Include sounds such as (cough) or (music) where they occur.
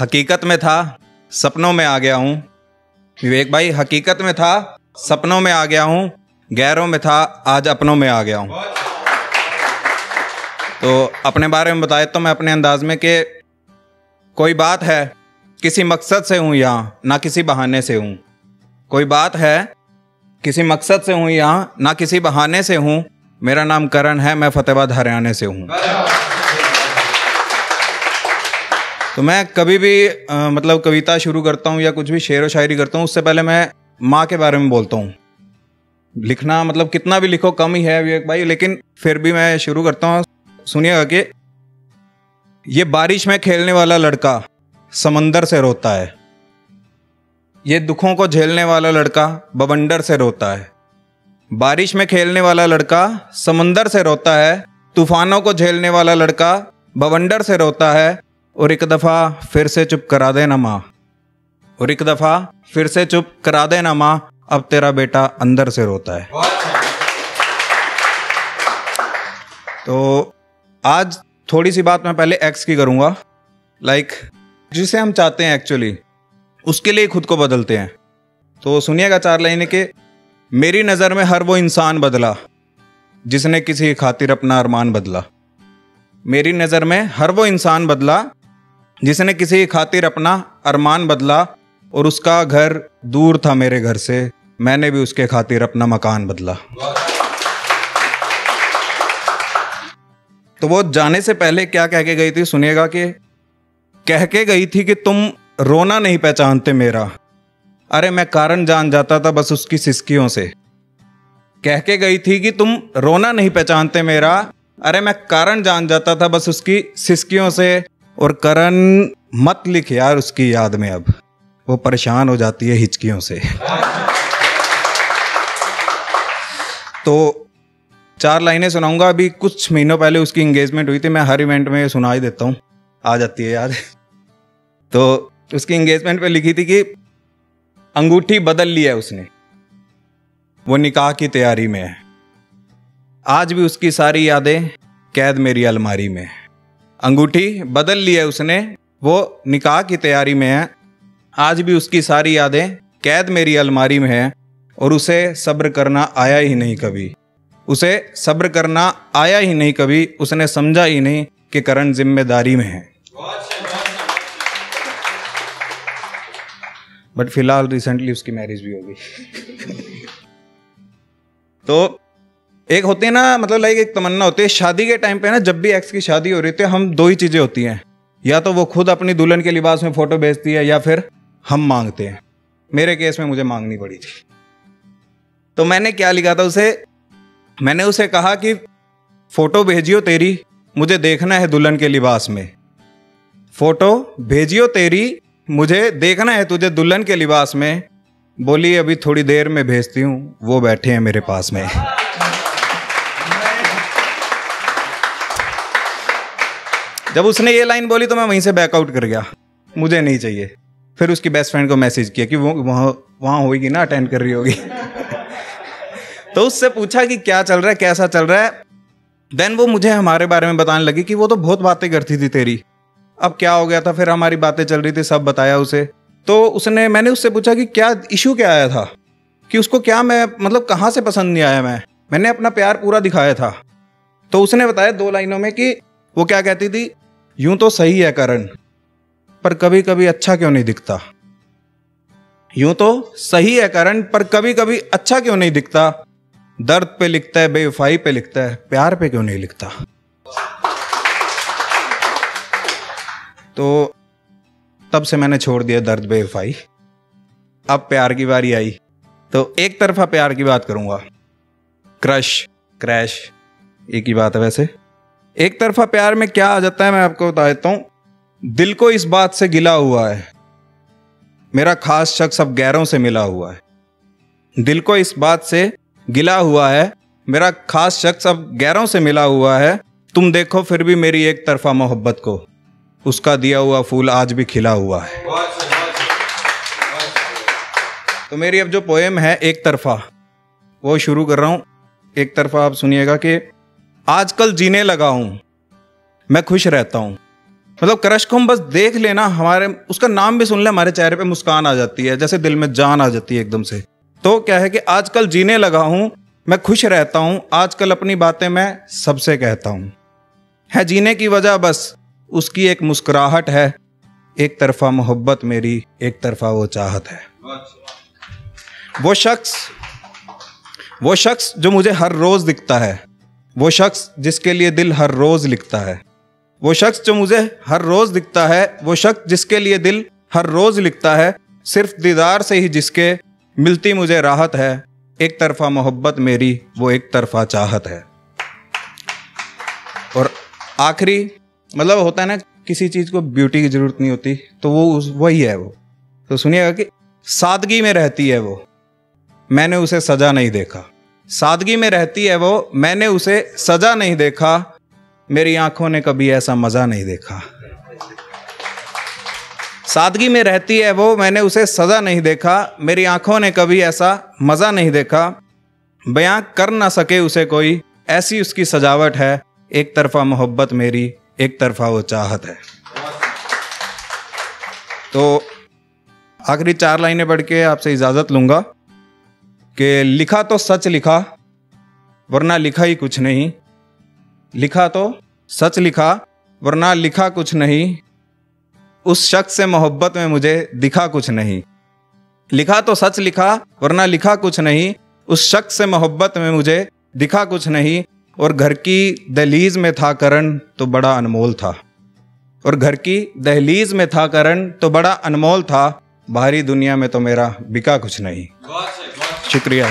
हकीकत में था, सपनों में आ गया हूँ। विवेक भाई, हकीकत में था, सपनों में आ गया हूँ। गैरों में था, आज अपनों में आ गया हूँ। तो अपने बारे में बताए तो मैं अपने अंदाज में कि कोई बात है, किसी मकसद से हूँ यहाँ, ना किसी बहाने से हूँ। कोई बात है, किसी मकसद से हूँ यहाँ, ना किसी बहाने से हूँ। मेरा नाम करण है, मैं फतेहाबाद, हरियाणा से हूँ। तो मैं कभी भी आ, मतलब कविता शुरू करता हूँ या कुछ भी शेर व शायरी करता हूँ उससे पहले मैं माँ के बारे में बोलता हूँ। लिखना मतलब कितना भी लिखो कम ही है विवेक भाई लेकिन फिर भी मैं शुरू करता हूँ। सुनिएगा कि ये बारिश में खेलने वाला लड़का समंदर से रोता है। ये दुखों को झेलने वाला लड़का बवंडर से रोता है। बारिश में खेलने वाला लड़का समंदर से रोता है। तूफानों को झेलने वाला लड़का बवंडर से रोता है। और एक दफ़ा फिर से चुप करा देना माँ। और एक दफ़ा फिर से चुप करा देना माँ अब तेरा बेटा अंदर से रोता है। तो आज थोड़ी सी बात मैं पहले एक्स की करूँगा। लाइक जिसे हम चाहते हैं एक्चुअली उसके लिए खुद को बदलते हैं। तो सुनिएगा चार लाइनें के मेरी नज़र में हर वो इंसान बदला जिसने किसी खातिर अपना अरमान बदला। मेरी नज़र में हर वो इंसान बदला जिसने किसी खातिर अपना अरमान बदला और उसका घर दूर था मेरे घर से, मैंने भी उसके खातिर अपना मकान बदला। तो वो जाने से पहले क्या कह के गई थी, सुनिएगा कि कह के गई थी कि तुम रोना नहीं पहचानते मेरा। अरे, मैं कारण जान जाता था बस उसकी सिस्कियों से। कह के गई थी कि तुम रोना नहीं पहचानते मेरा। अरे, मैं कारण जान जाता था बस उसकी सिस्कियों से। और करण मत लिख यार उसकी याद में अब। वो परेशान हो जाती है हिचकियों से। तो चार लाइनें सुनाऊँगा। अभी कुछ महीनों पहले उसकी इंगेजमेंट हुई थी, मैं हर इवेंट में सुना ही देता हूँ। आ जाती है याद। तो उसकी इंगेजमेंट पे लिखी थी कि अंगूठी बदल ली है उसने। वो निकाह की तैयारी में है। आज भी उसकी सारी यादें कैद मेरी अलमारी में अंगूठी बदल ली है उसने। वो निकाह की तैयारी में है। आज भी उसकी सारी यादें कैद मेरी अलमारी में है और उसे सब्र करना आया ही नहीं कभी। उसे सब्र करना आया ही नहीं कभी। उसने समझा ही नहीं कि करण ज़िम्मेदारी में है। बट फ़िलहाल रिसेंटली उसकी मैरिज भी हो गई। (laughs) तो एक होती है ना मतलब लाइक एक तमन्ना होती है। शादी के टाइम पे ना, जब भी एक्स की शादी हो रही थी हम दो ही चीज़ें होती हैं। या तो वो खुद अपनी दुल्हन के लिबास में फ़ोटो भेजती है, या फिर हम मांगते हैं। मेरे केस में मुझे मांगनी पड़ी थी। तो मैंने क्या लिखा था उसे? मैंने उसे कहा कि फ़ोटो भेजियो तेरी, मुझे देखना है दुल्हन के लिबास में। फ़ोटो भेजियो तेरी, मुझे देखना है तुझे दुल्हन के लिबास में। बोली, अभी थोड़ी देर में भेजती हूँ, वो बैठे हैं मेरे पास में। जब उसने ये लाइन बोली तो मैं वहीं से बैकआउट कर गया। मुझे नहीं चाहिए। फिर उसकी बेस्ट फ्रेंड को मैसेज किया कि वो, वहाँ वहाँ होगी ना अटेंड कर रही होगी। (laughs) तो उससे पूछा कि क्या चल रहा है, कैसा चल रहा है? देन वो मुझे हमारे बारे में बताने लगी कि वो तो बहुत बातें करती थी तेरी। अब क्या हो गया था, फिर हमारी बातें चल रही थी, सब बताया उसे। तो उसने, मैंने उससे पूछा कि क्या इशू क्या आया था? कि उसको क्या मैं मतलब कहाँ से पसंद नहीं आया मैं? मैंने अपना प्यार पूरा दिखाया था। तो उसने बताया दो लाइनों में कि वो क्या कहती थी? यूँ तो सही है करण, पर कभी कभी अच्छा क्यों नहीं दिखता? यूँ तो सही है करण, पर कभी कभी अच्छा क्यों नहीं दिखता? दर्द पे लिखता है, बेवफाई पे लिखता है, प्यार पे क्यों नहीं लिखता? तो तब से मैंने छोड़ दिया दर्द, बेवफाई। अब प्यार की बारी आई तो एक तरफा प्यार की बात करूँगा। क्रश, क्रैश, एक ही बात है वैसे। एक तरफा प्यार में क्या आ जाता है, मैं आपको बता देता हूँ। दिल को इस बात से गिला हुआ है। मेरा खास शख्स अब गैरों से मिला हुआ है। दिल को इस बात से गिला हुआ है, मेरा खास शख्स अब गैरों से मिला हुआ है। तुम देखो, फिर भी मेरी एक तरफा मोहब्बत को। उसका दिया हुआ फूल आज भी खिला हुआ है। तो मेरी अब जो पोएम है, एक तरफा, वो शुरू कर रहा हूँ। एक तरफा आप सुनिएगा कि आजकल जीने लगा हूँ। मैं खुश रहता हूँ। मतलब क्रश को हम बस देख लेना, हमारे, उसका नाम भी सुन ले, हमारे चेहरे पे मुस्कान आ जाती है, जैसे दिल में जान आ जाती है एकदम से। तो क्या है कि आजकल जीने लगा हूँ, मैं खुश रहता हूँ, आजकल अपनी बातें मैं सबसे कहता हूँ। है जीने की वजह बस, उसकी एक मुस्कुराहट है। एक तरफा मोहब्बत मेरी, एक तरफा वो चाहत है। वो शख्स वो शख्स जो मुझे हर रोज दिखता है। वो शख्स जिसके लिए दिल हर रोज लिखता है। वो शख्स जो मुझे हर रोज दिखता है, वो शख्स जिसके लिए दिल हर रोज लिखता है, सिर्फ़ दीदार से ही जिसके मिलती मुझे राहत है। एक तरफा मोहब्बत मेरी, वो एक तरफा चाहत है। और आखिरी मतलब होता है ना, किसी चीज़ को ब्यूटी की ज़रूरत नहीं होती तो वो वही है वो। तो सुनिएगा कि सादगी में रहती है वो। मैंने उसे सजा नहीं देखा। सादगी में रहती है वो, मैंने उसे सजा नहीं देखा, मेरी आँखों ने कभी ऐसा मज़ा नहीं देखा। सादगी में रहती है वो, मैंने उसे सज़ा नहीं देखा, मेरी आँखों ने कभी ऐसा मज़ा नहीं देखा। बयां कर ना सके उसे कोई, ऐसी उसकी सजावट है, एक तरफा मोहब्बत मेरी, एक तरफा वो चाहत है। तो आखिरी चार लाइनें पढ़ के आपसे इजाज़त लूँगा। कि लिखा तो सच लिखा, वरना लिखा ही कुछ नहीं। लिखा तो सच लिखा, वरना लिखा कुछ नहीं। उस शख्स से मोहब्बत में मुझे दिखा कुछ नहीं। लिखा तो सच लिखा, वरना लिखा कुछ नहीं। उस शख्स से मोहब्बत में मुझे दिखा कुछ नहीं। और घर की दहलीज में था करण तो बड़ा अनमोल था। और घर की दहलीज में था करण तो बड़ा अनमोल था। बाहरी दुनिया में तो मेरा बिका कुछ नहीं। शुक्रिया।